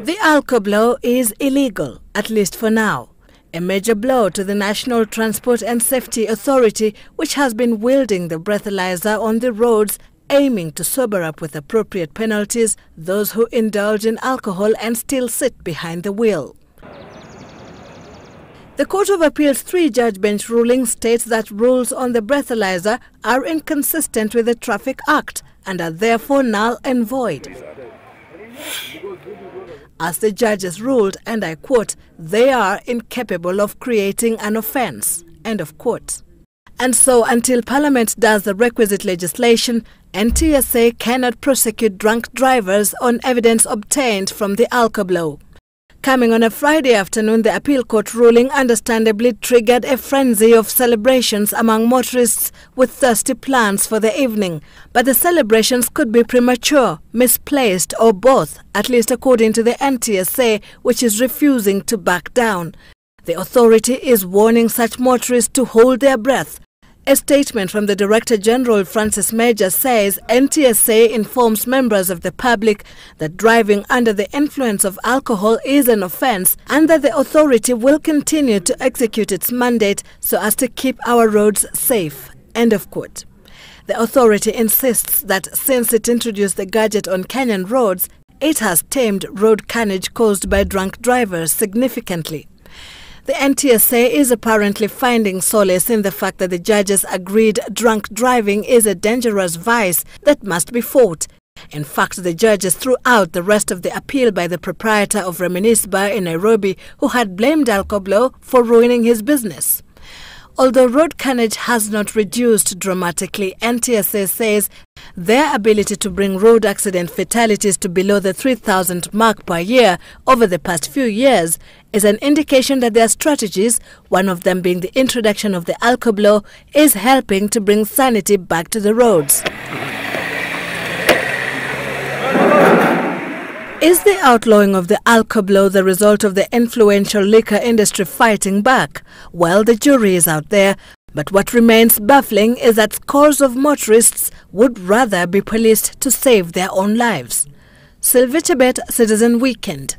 The alco blow is illegal, at least for now. A major blow to the National Transport and Safety Authority, which has been wielding the breathalyzer on the roads, aiming to sober up with appropriate penalties those who indulge in alcohol and still sit behind the wheel. The Court of Appeal's three-judge bench ruling states that rules on the breathalyzer are inconsistent with the Traffic Act and are therefore null and void. As the judges ruled, and I quote, they are incapable of creating an offence, end of quote. And so until Parliament does the requisite legislation, NTSA cannot prosecute drunk drivers on evidence obtained from the alco blow. Coming on a Friday afternoon, the appeal court ruling understandably triggered a frenzy of celebrations among motorists with thirsty plans for the evening. But the celebrations could be premature, misplaced, or both, at least according to the NTSA, which is refusing to back down. The authority is warning such motorists to hold their breath a statement from the Director General Francis Meja says NTSA informs members of the public that driving under the influence of alcohol is an offence and that the authority will continue to execute its mandate so as to keep our roads safe. End of quote. The authority insists that since it introduced the gadget on Kenyan roads, it has tamed road carnage caused by drunk drivers significantly. The NTSA is apparently finding solace in the fact that the judges agreed drunk driving is a dangerous vice that must be fought. In fact, the judges threw out the rest of the appeal by the proprietor of Reminisce Bar in Nairobi who had blamed Alcoblow for ruining his business. Although road carnage has not reduced dramatically, NTSA says their ability to bring road accident fatalities to below the 3,000 mark per year over the past few years is an indication that their strategies, one of them being the introduction of the alco blow, is helping to bring sanity back to the roads. Is the outlawing of the alco blow the result of the influential liquor industry fighting back? Well, the jury is out there. But what remains baffling is that scores of motorists would rather be policed to save their own lives. Sylvia Chebet, Citizen Weekend.